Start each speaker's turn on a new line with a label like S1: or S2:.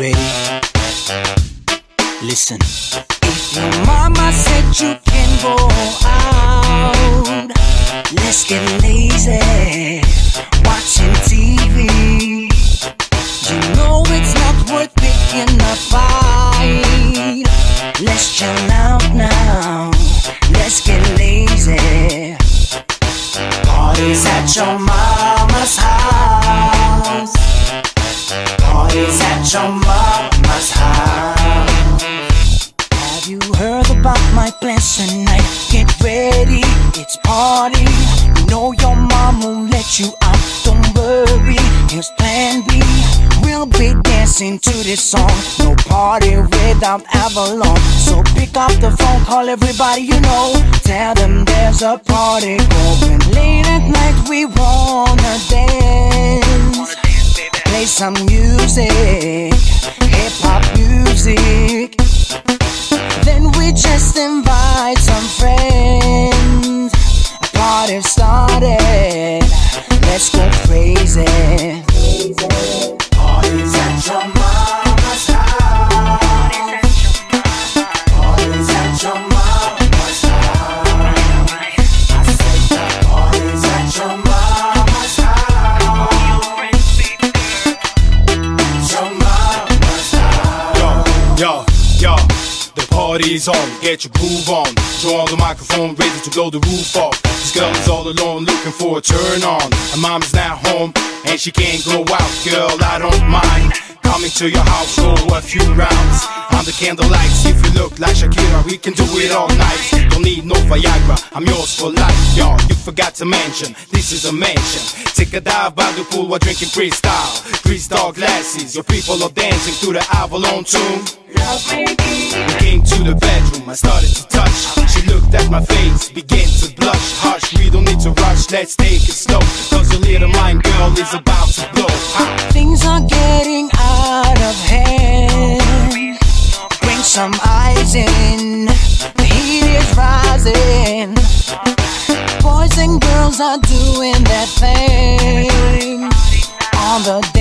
S1: ready? Listen. If your mama said you can go out, let's get lazy. Watching TV. You know it's not worth picking a fight. Let's chill out now. Let's get lazy. Parties at your mama's house. Parties at your mama's house. Have you heard about my plans tonight? Get ready, it's party. You know your mom won't let you out. Don't worry, here's plan B. We'll be dancing to this song. No party without Avalon. So pick up the phone, call everybody you know. Tell them there's a party going. Late at night, we wanna dance. Play some music, crazy. Parties at your
S2: on, get your groove on. Draw on the microphone, ready to blow the roof off. This girl is all alone, looking for a turn on. Her mom is not home, and she can't go out, girl, I don't mind. Coming to your house, go a few rounds. On the candlelights, if you look like Shakira, we can do it all night. Don't need no Viagra, I'm yours for life, y'all. You forgot to mention, this is a mansion. Take a dive by the pool while drinking crystal. Crystal glasses, your people are dancing to the Avalon tune. We came to the bedroom, I started to touch. She looked at my face, began to blush. Hush, we don't need to rush, let's take it slow. Cause little mind girl is about to blow.
S1: Things are getting some eyes in. The heat is rising. Boys and girls are doing their thing on the